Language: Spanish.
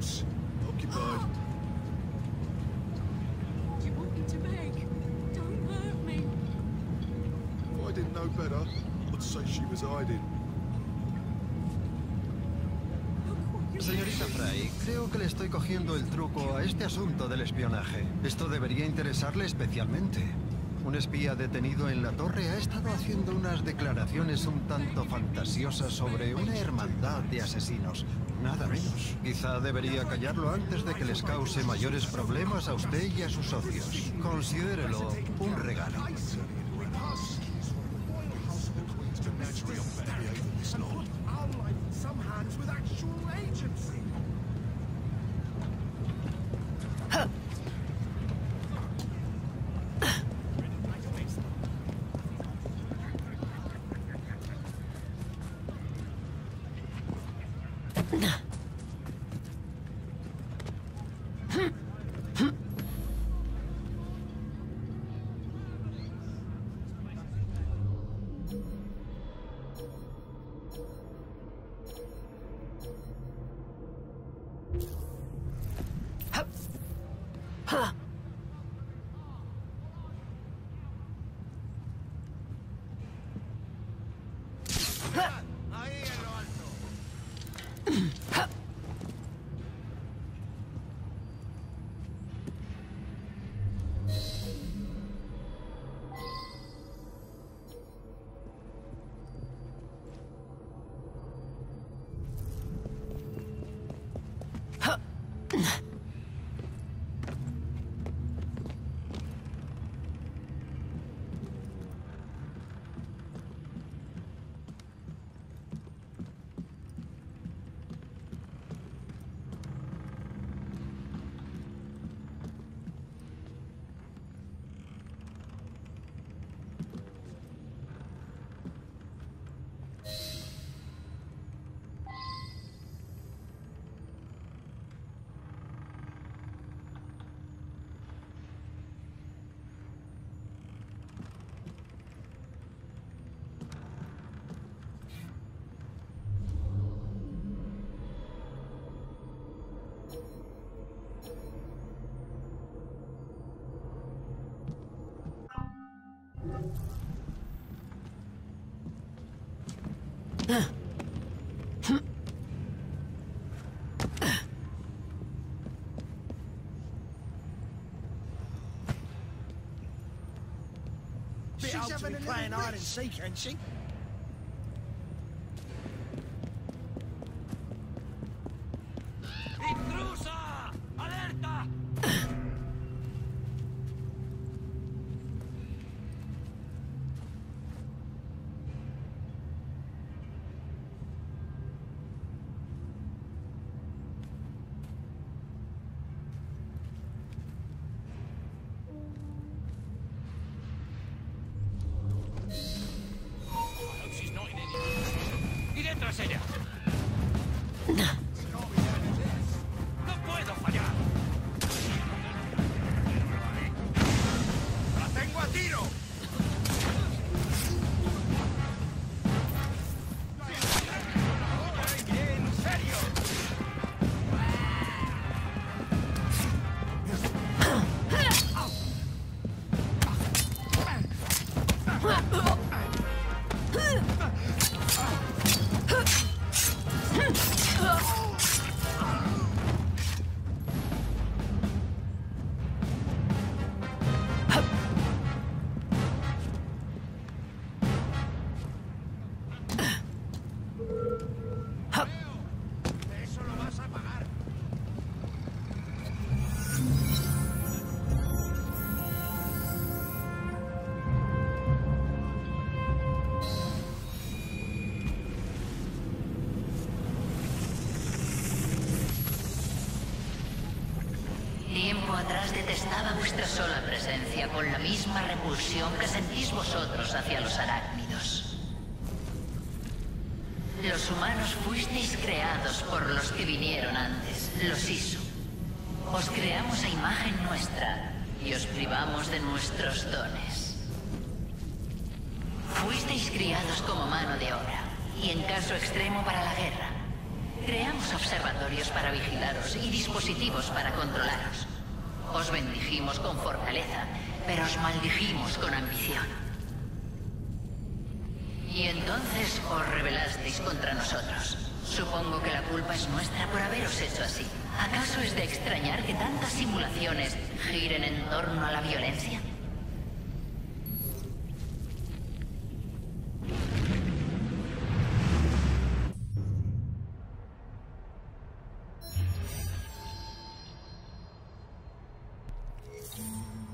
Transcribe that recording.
seems occupied. Do you want me to beg? Don't hurt me. If I didn't know better, I'd say she was hiding. Señorita Fry, creo que le estoy cogiendo el truco a este asunto del espionaje. Esto debería interesarle especialmente. Un espía detenido en la torre ha estado haciendo unas declaraciones un tanto fantasiosas sobre una hermandad de asesinos. Nada menos. Quizá debería callarlo antes de que les cause mayores problemas a usted y a sus socios. Considérelo un Bit old to be playing hide and seek, ain't she? らっしゃい detestaba vuestra sola presencia con la misma repulsión que sentís vosotros hacia los arácnidos. Los humanos fuisteis creados por los que vinieron antes, los Isu. Os creamos a imagen nuestra y os privamos de nuestros dones. Fuisteis criados como mano de obra y en caso extremo para la guerra. Creamos observatorios para vigilaros y dispositivos para controlaros. Os bendijimos con fortaleza, pero os maldijimos con ambición. Y entonces os rebelasteis contra nosotros. Supongo que la culpa es nuestra por haberos hecho así. ¿Acaso es de extrañar que tantas simulaciones giren en torno a la violencia? Mm-hmm.